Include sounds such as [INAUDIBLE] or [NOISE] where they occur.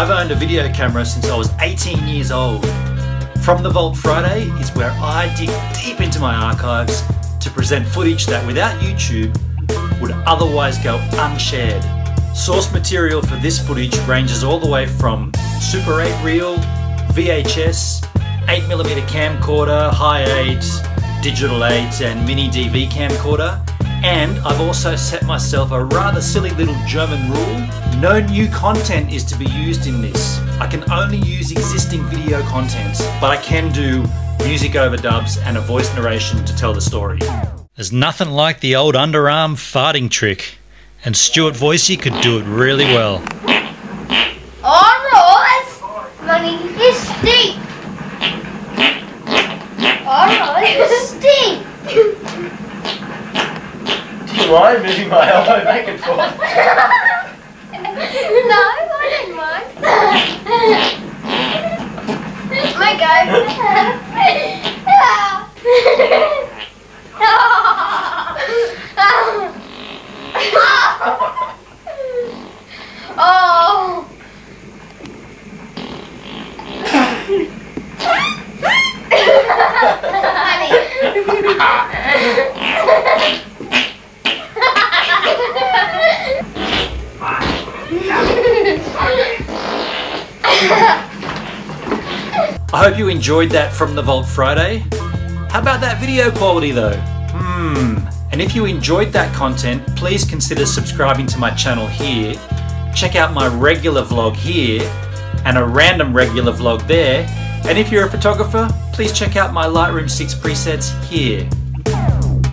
I've owned a video camera since I was 18 years old. From the Vault Friday is where I dig deep into my archives to present footage that without YouTube would otherwise go unshared. Source material for this footage ranges all the way from Super 8 reel, VHS, 8mm camcorder, Hi 8, Digital 8 and Mini DV camcorder and I've also set myself a rather silly little German rule. No new content is to be used in this. I can only use existing video content, but I can do music overdubs and a voice narration to tell the story. There's nothing like the old underarm farting trick, and Stuart Voysey could do it really well. Alright, money is steep. Alright, it's steep. Why am moving my elbow back and forth? no, I don't mind. My go. Oh. Honey. [LAUGHS] [LAUGHS] [LAUGHS] I hope you enjoyed that from the Vault Friday. How about that video quality though? Hmm. And if you enjoyed that content, please consider subscribing to my channel here. Check out my regular vlog here and a random regular vlog there. And if you're a photographer, please check out my Lightroom 6 presets here.